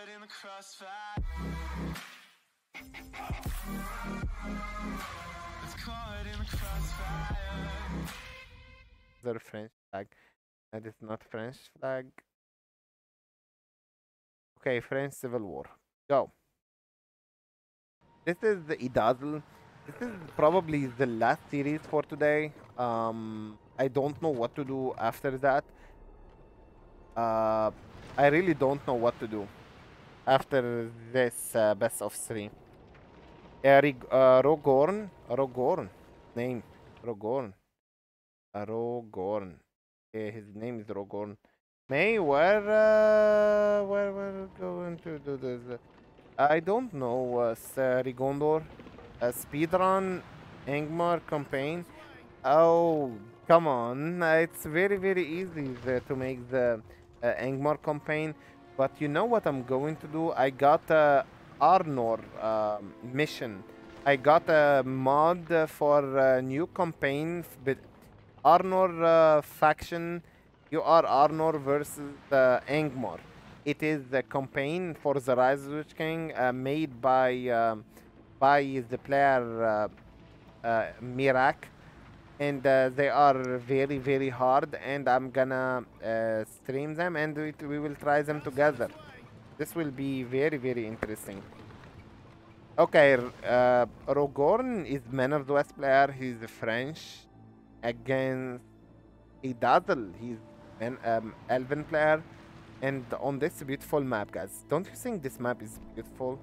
caught in the crossfire. It's caught in the crossfire. French flag. That is not French flag. Okay, French Civil War. Go. This is the Idaazl. This is probably the last series for today. Um, I don't know what to do after that. Uh, I really don't know what to do after this uh, best of three. Eric uh, Rhaugorn, Rhaugorn, name Rhaugorn. Rhaugorn. Yeah, his name is Rhaugorn. May, where, uh, where we're going to do this? I don't know, uh, Rigondor. Uh, speedrun Angmar campaign. Oh, come on. Uh, It's very, very easy the, to make the uh, Angmar campaign. But you know what I'm going to do? I got a Arnor um mission. I got a mod for a new campaign but Arnor uh, faction, you are Arnor versus uh, Angmar. It is the campaign for the Rise of the Witch King uh, made by um, by the player uh, uh, Mirak, and uh, they are very very hard. And I'm gonna uh, stream them, and we, we will try them together. This will be very very interesting. Okay, uh, Rhaugorn is Man of the West player. He's French against Idaazl. He's an um, Elven player. And on this beautiful map, guys, don't you think this map is beautiful?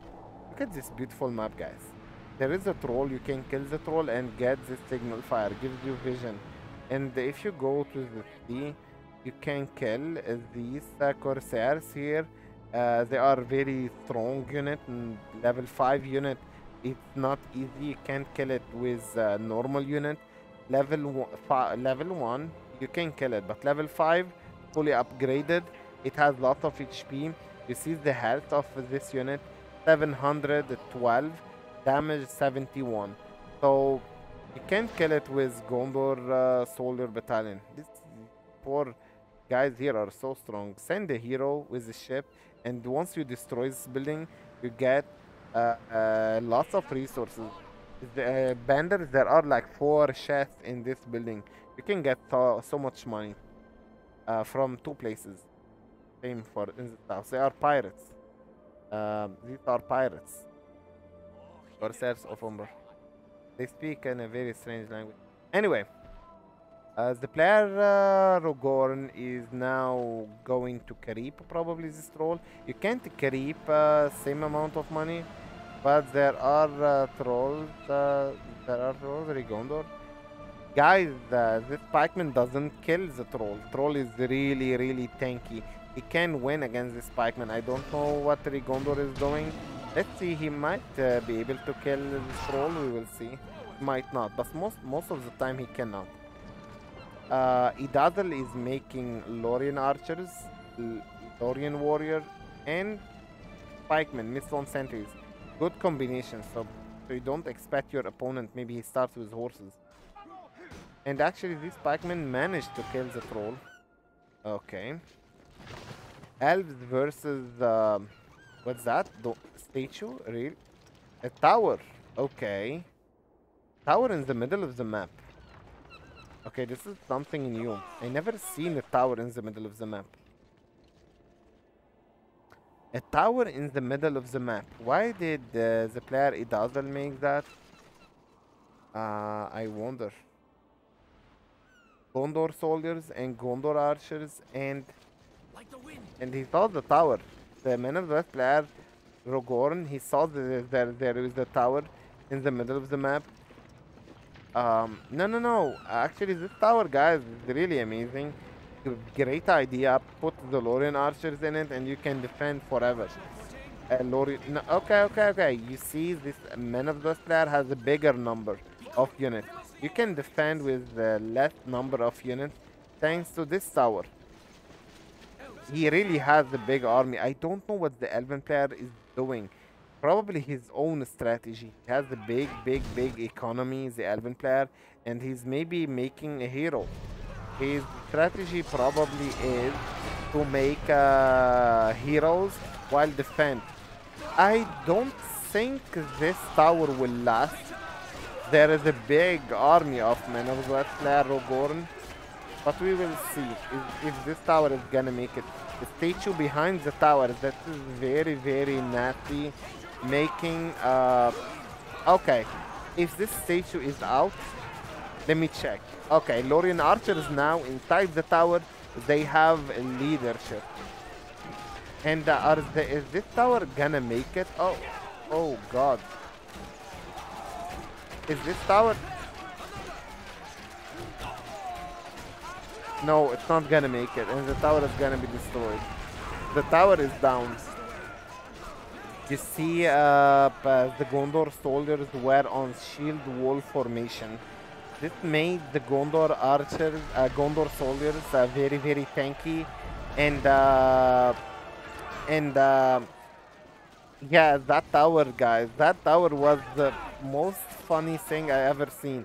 Look at this beautiful map, guys. There is a troll. You can kill the troll and get the signal fire. Gives you vision. And if you go to the sea, you can kill these uh, corsairs here. Uh, they are very strong unit and level 5 unit. It's not easy. You can't kill it with uh, normal unit level one, level one you can kill it but level 5 fully upgraded it has lots of hp you see the health of this unit 712 damage 71 so you can't kill it with gondor uh, soldier battalion. These poor guys here are so strong. Send a hero with a ship and once you destroy this building you get uh, uh, lots of resources. The uh, banders there are like four chests in this building. You can get so, so much money uh, from two places. Same for in the south they are pirates. Um, these are pirates corsairs of Umbar they speak in a very strange language anyway as the player uh, Rhaugorn is now going to creep probably this troll you can't creep uh, same amount of money but there are uh, trolls. Uh, there are trolls. Rigondor. Guys, uh, this pikeman doesn't kill the troll. Troll is really, really tanky. He can win against this pikeman. I don't know what Rigondor is doing. Let's see. He might uh, be able to kill this troll. We will see. Might not, but most most of the time he cannot. Uh, Idaazl is making Lorien archers, L- Lorien warrior, and pikemen, Mithlond sentries good combination so, so you don't expect your opponent maybe he starts with horses and actually this pikeman managed to kill the troll okay elves versus um, what's that? The statue? Real? A tower? Okay. Tower in the middle of the map. Okay this is something new. I never seen a tower in the middle of the map. A tower in the middle of the map. Why did uh, the player Idaazl make that? Uh, I wonder. Gondor soldiers and Gondor archers and and he saw the tower. The man of the West player Rhaugorn, he saw that there, there is a tower in the middle of the map. Um, no, no, no. Actually, this tower, guys, is really amazing great idea. Put the Lorien archers in it, and you can defend forever. Uh, Lorien, no, okay, okay, okay. You see, this Man of the player has a bigger number of units. You can defend with the less number of units thanks to this tower. He really has a big army. I don't know what the Elven player is doing. Probably his own strategy. He has a big, big, big economy, the Elven player, and he's maybe making a hero his strategy probably is to make uh, heroes while defend. I don't think this tower will last. There is a big army of men of player Rhaugorn, but we will see if, if this tower is gonna make it. The statue behind the tower that is very very nasty, making uh okay. If this statue is out, let me check. Okay, Lorien archers now inside the tower. They have leadership. And uh, are the, is this tower gonna make it? Oh, oh God. Is this tower? No, it's not gonna make it, and the tower is gonna be destroyed. The tower is down. You see, uh, the Gondor soldiers were on shield wall formation. This made the Gondor archers, uh, Gondor soldiers, uh, very, very tanky, and uh, and uh, yeah, that tower, guys, that tower was the most funny thing I ever seen.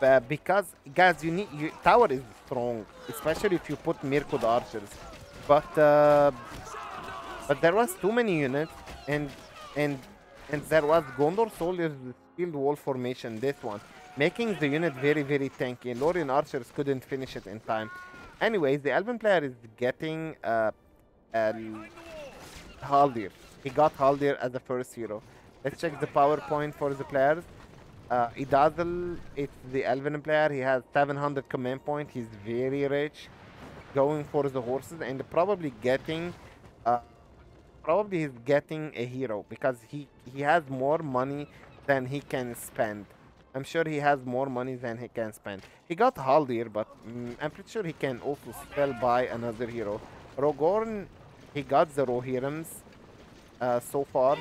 Uh, because guys, you need you, tower is strong, especially if you put Mirkwood archers. But uh, but there was too many units, and and and there was Gondor soldiers with shield wall formation. This one, making the unit very very tanky. Lorien archers couldn't finish it in time. Anyways, the Elven player is getting uh, um, Haldir. He got Haldir as the first hero. Let's check the PowerPoint for the players. Uh, Idaazl, it's the Elven player. He has 700 command point. He's very rich. Going for the horses and probably getting, uh, probably he's getting a hero because he he has more money than he can spend. I'm sure he has more money than he can spend. He got Haldir, but mm, I'm pretty sure he can also still buy another hero. Rhaugorn, he got the Rohirrims uh, so far,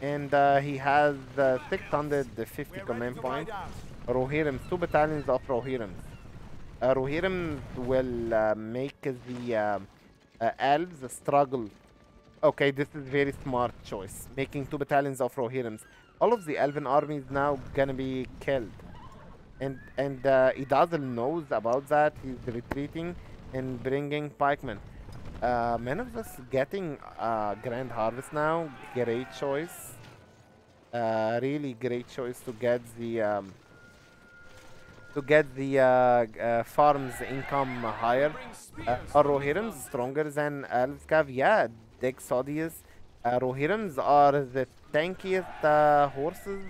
and uh, he has uh, 650 command points. Rohirrims, two battalions of Rohirrims. Uh, Rohirrim will uh, make the uh, uh, elves struggle. Okay, this is very smart choice. Making two battalions of Rohirrims. All of the elven armies now gonna be killed. And and uh, Idaazl knows about that. He's retreating and bringing pikemen. Uh, us getting uh, Grand Harvest now. Great choice. Uh, really great choice to get the um, to get the uh, uh, farms income higher. Uh, Rohirrims stronger than Elfscav? Yeah, Dexodius. Uh, Rohirrims are the tankiest uh, horses.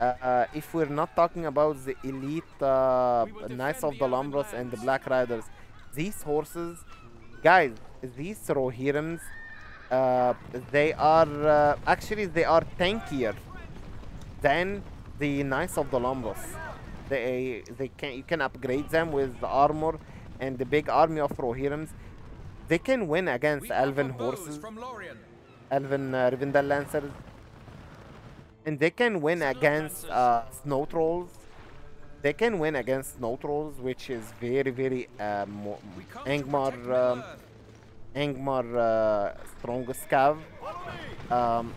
Uh, uh, if we're not talking about the elite uh, Knights of the Lambros and the Black Riders, these horses, guys, these Rohirrims, uh, they are uh, actually they are tankier than the Knights of the Lambros. They they can you can upgrade them with the armor and the big army of Rohirrims. They can win against Elven horses. Elven uh, Rivendell Lancers, and they can win against uh, Snow Trolls. They can win against Snow Trolls, which is very very uh, Angmar um, Angmar uh, strongest cav. Um,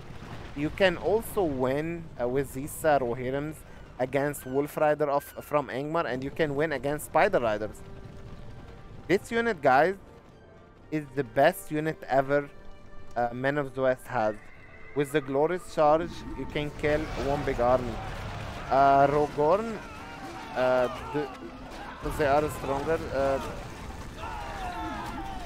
you can also win uh, with these uh, Rohirrims against Wolf Rider of from Angmar, and you can win against Spider Riders. This unit, guys, is the best unit ever uh, Men of the West has. With the Glorious Charge, you can kill one big army. Uh, Rhaugorn, uh, the, they are stronger. Uh,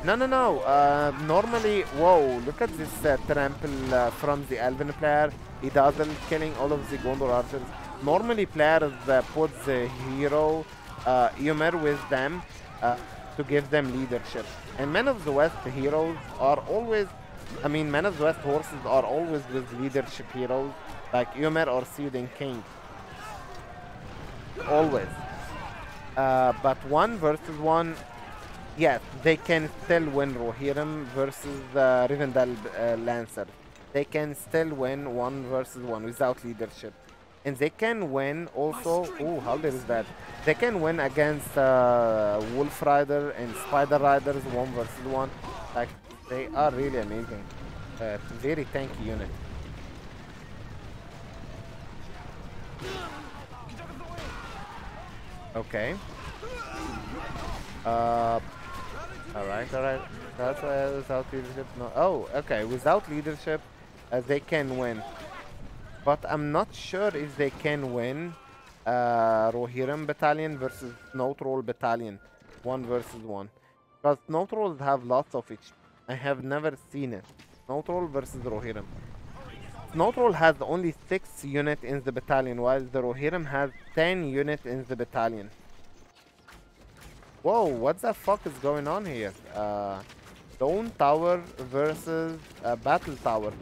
no, no, no. Uh, normally, whoa, look at this uh, trample uh, from the Elven player. He doesn't killing all of the Gondor archers. Normally, players uh, put the hero uh, with them uh, to give them leadership. And Men of the West heroes are always, I mean, Men of the West horses are always with leadership heroes like Eomer or Theoden King. Always. Uh, but one versus one, yes, they can still win Rohirrim versus the Rivendell uh, Lancer. They can still win one versus one without leadership. And they can win also. Oh, how there is that? They can win against uh, Wolf Rider and Spider Riders one versus one. Like they are really amazing. Uh, very tanky unit. Okay. Uh, all right, all right. That's why without leadership, no. Oh, okay. Without leadership, uh, they can win. But I'm not sure if they can win uh, Rohirrim Battalion versus Snow Battalion. One versus one. Because Snow Trolls have lots of it. I have never seen it. Snow Troll versus Rohirrim. Snow Troll has only 6 units in the battalion, while the Rohirrim has 10 units in the battalion. Whoa, what the fuck is going on here? Uh, Stone Tower versus uh, Battle Tower.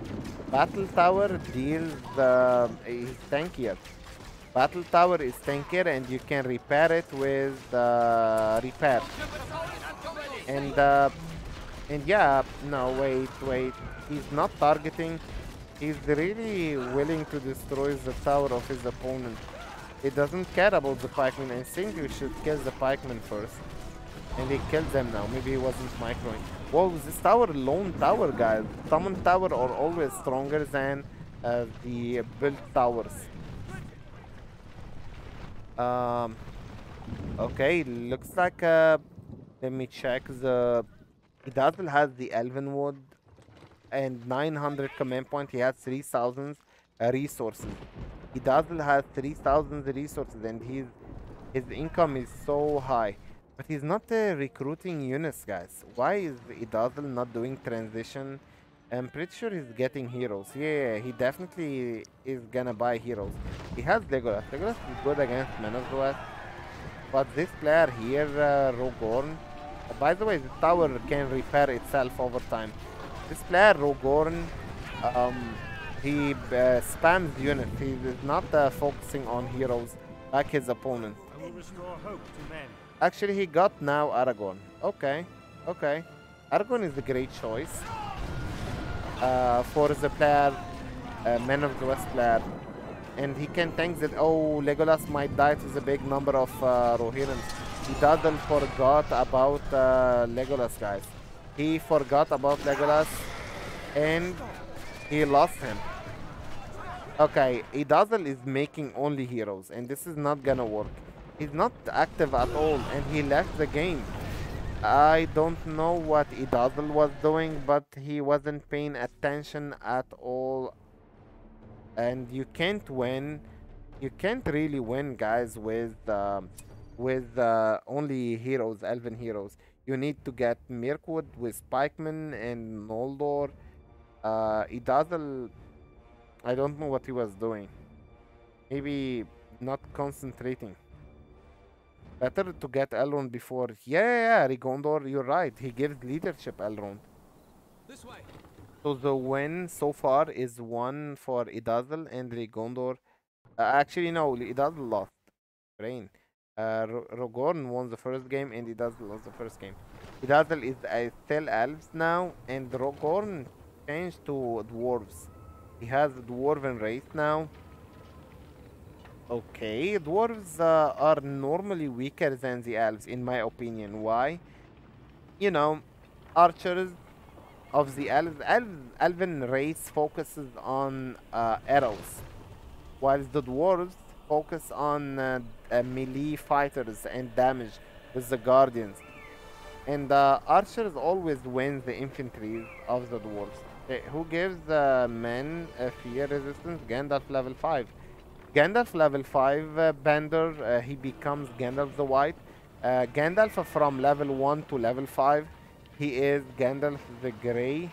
Battle Tower deals uh, is tankier. Battle Tower is tankier and you can repair it with uh, repair. And uh, and yeah, no wait, wait. He's not targeting. He's really willing to destroy the tower of his opponent. He doesn't care about the pikemen. I think you should kill the pikemen first. And he killed them now. Maybe he wasn't microing. Whoa, this tower, lone tower, guys. Summon tower are always stronger than uh, the built towers. Um, okay, looks like, uh, let me check the, Idaazl has the Elvenwood and 900 command point. He has 3000 uh, resources. Idaazl has 3000 resources and his, his income is so high. But he's not uh, recruiting units, guys. Why is Idaazl not doing transition? I'm pretty sure he's getting heroes. Yeah, he definitely is gonna buy heroes. He has Legolas. Legolas is good against Men of the West. But this player here, uh, Rhaugorn, uh, by the way, the tower can repair itself over time. This player, Rhaugorn, um, he uh, spams units. He is not uh, focusing on heroes like his opponent. I will restore hope to men. Actually, he got now Aragorn. Okay, okay. Aragorn is a great choice uh, for the player, uh, Men of the West player. And he can think that, oh, Legolas might die to the big number of uh, Rohirrims. He doesn't forgot about uh, Legolas, guys. He forgot about Legolas and he lost him. Okay, Idaazl is making only heroes and this is not gonna work. He's not active at all and he left the game. I don't know what Idaazl was doing, but he wasn't paying attention at all. And you can't win. You can't really win, guys, with um, with uh, only heroes, elven heroes. You need to get Mirkwood with Pikeman and Noldor. Uh, Idaazl, I don't know what he was doing. Maybe not concentrating. Better to get Elrond before. Yeah, yeah, yeah, Rigondor, you're right. He gives leadership, Elrond. This way. So the win so far is one for Idaazl and Rigondor. Uh, actually, no, Idaazl lost. Rain. Uh, Ro- Rhaugorn won the first game and Idaazl lost the first game. Idaazl is uh, still elves now and Rhaugorn changed to dwarves. He has a dwarven race now. Okay, dwarves uh, are normally weaker than the elves, in my opinion. Why? You know, archers of the elves, elves elven race focuses on uh, arrows, while the dwarves focus on uh, uh, melee fighters and damage with the guardians. And uh, archers always win the infantry of the dwarves. Okay, who gives the men a fear resistance? Gandalf level 5. Gandalf level 5 uh, Bender, uh, he becomes Gandalf the White. Uh, Gandalf from level 1 to level 5, he is Gandalf the Grey.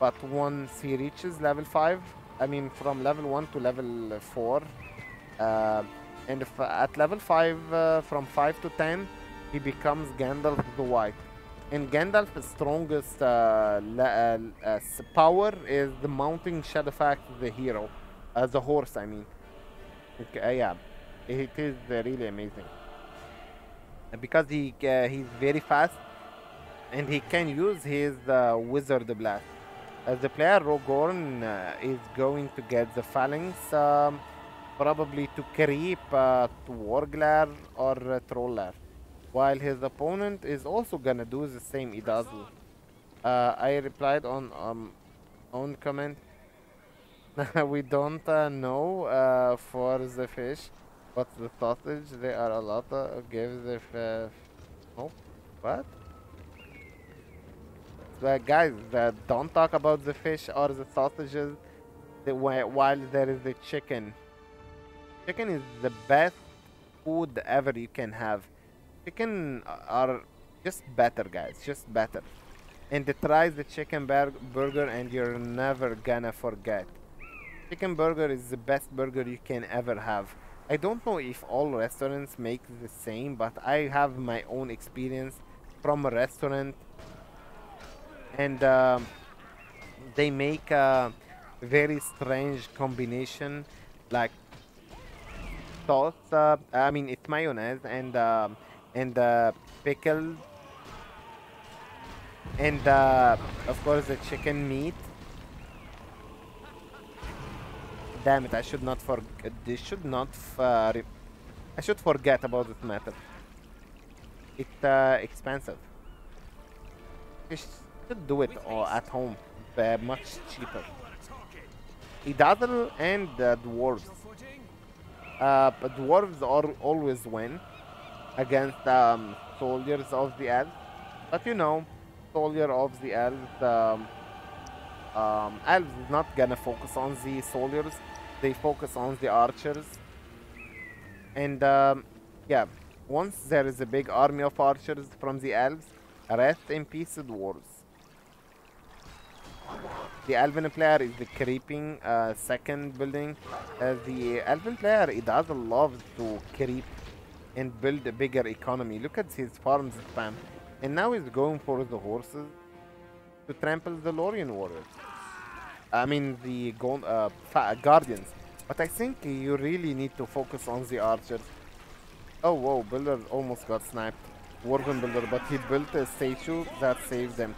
But once he reaches level 5, I mean from level 1 to level 4, uh, and at level 5, uh, from 5 to 10, he becomes Gandalf the White. And Gandalf's strongest uh, power is the mounting Shadowfax the hero, uh, the horse I mean. Okay, yeah, it is really amazing. Because he uh, he's very fast and he can use his uh, wizard blast. As the player Rhaugorn uh, is going to get the phalanx um, probably to creep uh, to Warglar or uh, Troller, while his opponent is also gonna do the same Idaazl. Uh, I replied on um, on comment. we don't uh, know uh, for the fish, but the sausage there are a lot of gives oh what? uh, guys, uh, don't talk about the fish or the sausages the, whi- while there is the chicken. Chicken is the best food ever you can have. Chicken are just better, guys, just better. And try the chicken burger, and you're never gonna forget. Chicken burger is the best burger you can ever have. I don't know if all restaurants make the same, but I have my own experience from a restaurant, and um, they make a very strange combination, like sauce. Uh, I mean, it's mayonnaise and um, and uh, pickle, and uh, of course the chicken meat. Damn it! I should not forget. This should not. I should forget about this matter. It's uh, expensive. You should do it all at home, uh, much cheaper. Idadal and uh, dwarves. Uh, dwarves are always win against um, soldiers of the elves. But you know, soldier of the elves, um, um, elves is not gonna focus on the soldiers. They focus on the archers. And um, yeah, once there is a big army of archers from the elves, rest in peace, dwarves. The elven player is the creeping uh, second building. Uh, the elven player, he does love to creep and build a bigger economy. Look at his farms spam. And now he's going for the horses to trample the Lorien warriors. I mean the uh, guardians. But I think you really need to focus on the archers. Oh whoa, Builder almost got sniped. Dwarven Builder, but he built a statue that saved them.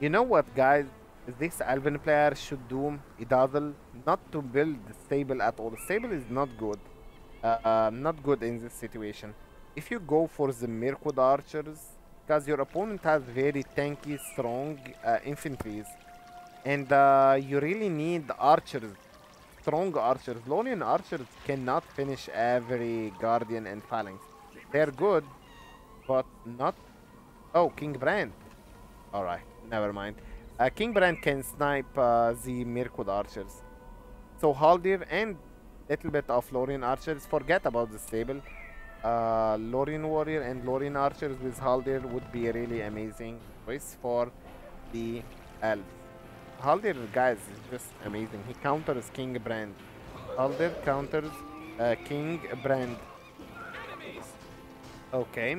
You know what guys? This Elven player should do Idadal not to build stable at all. Stable is not good. Uh, uh, not good in this situation. If you go for the Mirkwood archers, because your opponent has very tanky, strong uh, infantries, and uh, you really need archers, strong archers. Lorien archers cannot finish every guardian and phalanx. They're good, but not. Oh, King Brand. All right, never mind. Uh, King Brand can snipe uh, the Mirkwood archers. So Haldir and little bit of Lorien archers. Forget about the stable. Uh, Lorien warrior and Lorien archers with Haldir would be a really amazing choice for the elves. Haldir, guys, is just amazing. He counters King Brand. Haldir counters uh, King Brand. Okay.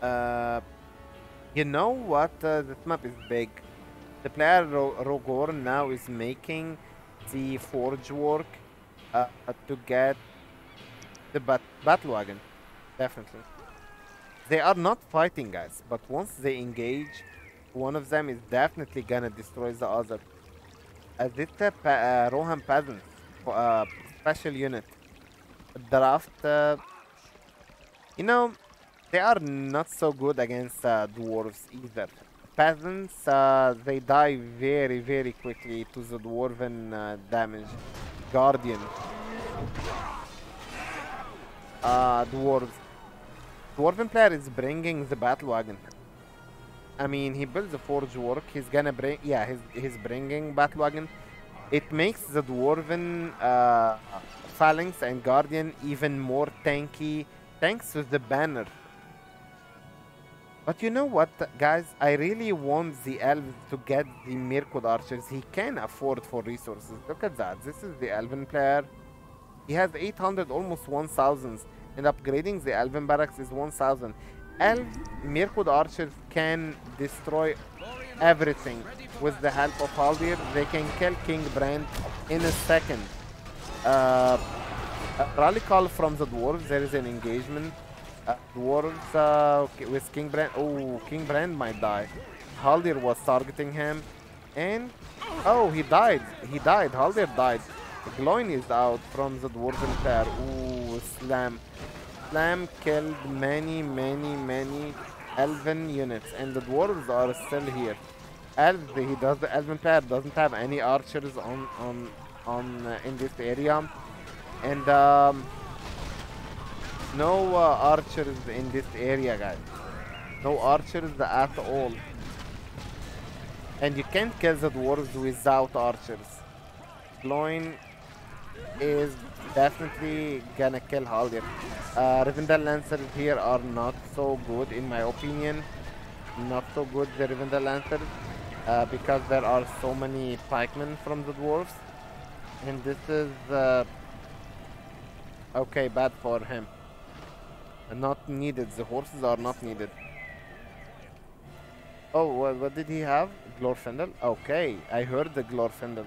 Uh, you know what? Uh, this map is big. The player Ro- Rogor now is making the forge work uh, to get the bat- battle wagon. Definitely. They are not fighting, guys, but once they engage, one of them is definitely gonna destroy the other. Uh, pa- uh, Rohan peasant uh, special unit draft. Uh, you know, they are not so good against uh, dwarves either. Peasants, uh, they die very, very quickly to the dwarven uh, damage. Guardian. Uh, dwarves. Dwarven player is bringing the battle wagon. I mean, he builds a forge work. He's gonna bring, yeah, he's, he's bringing battle wagon. It makes the dwarven uh, phalanx and guardian even more tanky thanks to the banner. But you know what, guys? I really want the elves to get the Mirkwood archers. He can afford for resources. Look at that. This is the elven player. He has 800, almost 1000. And upgrading the elven barracks is 1000. Elf Mirkwood archers can destroy everything with the help of Haldir. They can kill King Brand in a second. Uh, rally call from the dwarves. There is an engagement. Uh, dwarves uh, with King Brand. Oh, King Brand might die. Haldir was targeting him, and oh, he died. He died. Haldir died. Gloin is out from the dwarven Pair. Ooh, slam. Slam killed many, many, many elven units, and the dwarves are still here. Elves, he does the elven player doesn't have any archers on on on uh, in this area, and um, no uh, archers in this area, guys. No archers at all. And you can't kill the dwarves without archers. Gloin is definitely gonna kill Haldir. Uh, Rivendell Lancers here are not so good in my opinion. Not so good the Rivendell Lancers uh, because there are so many pikemen from the dwarves. And this is uh, okay, bad for him. Not needed, the horses are not needed. Oh, what, what did he have? Glorfindel? Okay, I heard the Glorfindel.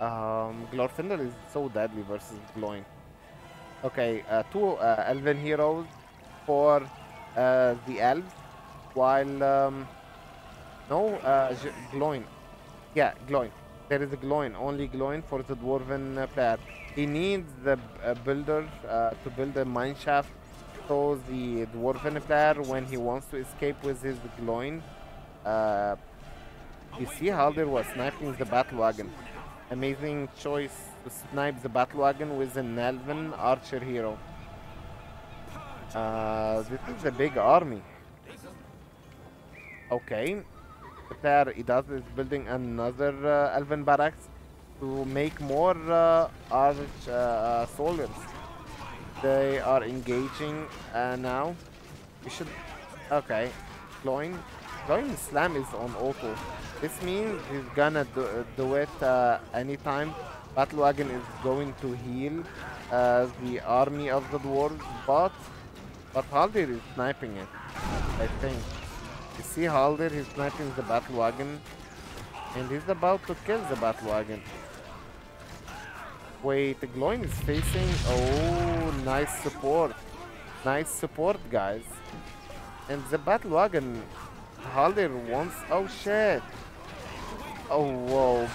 Um, Glorfindel is so deadly versus Gloin. Okay, uh, two uh, elven heroes for uh, the elves, while um, no uh, Gloin. Yeah, Gloin. There is a Gloin, only Gloin for the dwarven uh, player. He needs the uh, builder to build a mine shaft, so the dwarven player, when he wants to escape with his Gloin, you see Haldir was sniping the battle wagon. Amazing choice to snipe the battle wagon with an elven archer hero. Uh, this is a big army. Okay. The player Idaz is building another uh, elven barracks to make more uh, arch uh, uh, soldiers. They are engaging uh, now. We should. Okay. Gloin. Gloin Slam is on auto. This means he's gonna do, uh, do it uh, anytime. Battle Wagon is going to heal uh, the army of the dwarves, but but Haldir is sniping it. I think. You see Haldir, he's sniping the Battle Wagon, and he's about to kill the Battle Wagon. Wait, the Gloin is facing. Oh, nice support. Nice support, guys. And the Battle Wagon, Haldir wants. Oh shit. Oh whoa,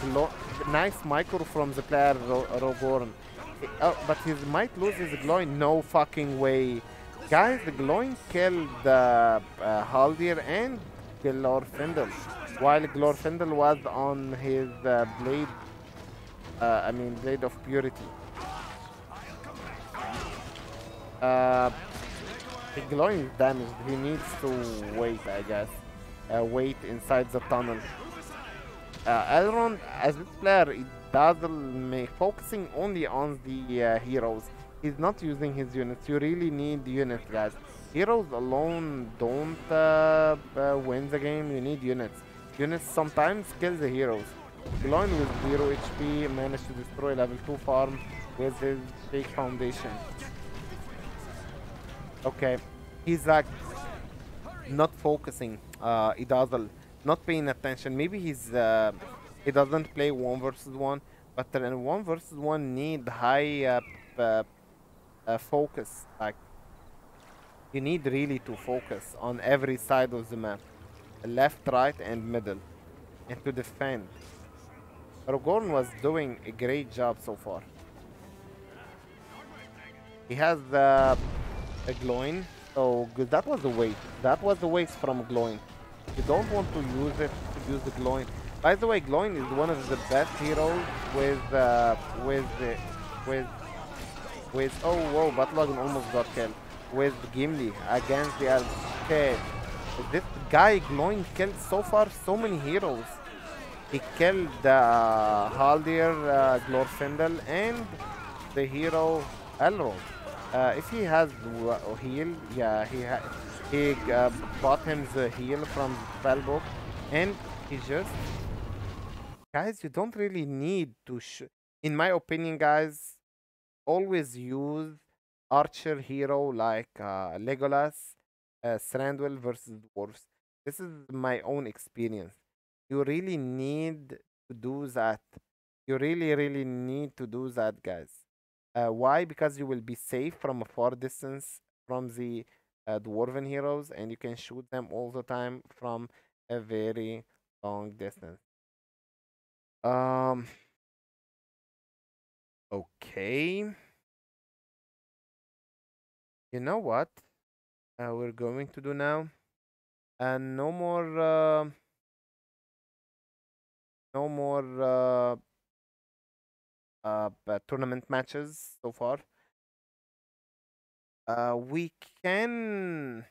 nice micro from the player Ro- Rhaugorn. Eh, Oh, but he might lose his Gloin. No fucking way. Guys, the Gloin killed uh, uh, Haldir and Glorfindel. While Glorfindel was on his uh, blade, uh, I mean, blade of purity. Uh, the Gloin is damaged. He needs to wait, I guess. Uh, wait inside the tunnel. Uh, Elrond, as a player, it doesn't make focusing only on the uh, heroes. He's not using his units. You really need units, guys. Heroes alone don't uh, uh, win the game. You need units. Units sometimes kill the heroes. Gloin with 0 HP managed to destroy level 2 farm with his fake foundation. Okay, he's like not focusing. Uh, Idaazl, not paying attention. Maybe he's uh, he doesn't play one versus one, but in one versus one need high uh, uh, focus. Like you need really to focus on every side of the map, left, right, and middle, and to defend. Rhaugorn was doing a great job so far. He has uh, a Gloin. Good. That was a waste. That was a waste from Gloin. You don't want to use it to use the Gloin. By the way, Gloin is one of the best heroes with uh, with uh, with with oh whoa, Batlogan almost got killed with Gimli against the elves. Okay, this guy Gloin killed so far so many heroes. He killed uh, Haldir, uh, Glorfindel, and the hero Elrond. Uh, if he has heal, yeah, he ha- he uh, bought him the heal from Spellbook, and he just guys, you don't really need to. In my opinion, guys, always use archer hero like uh, Legolas, uh, versus dwarves. This is my own experience. You really need to do that. You really, really need to do that, guys. Uh, why? Because you will be safe from a far distance from the uh, dwarven heroes, and you can shoot them all the time from a very long distance. Um. Okay. You know what? Uh, we're going to do now. And no more. Uh, no more. Uh, uh, tournament matches so far. Uh, we can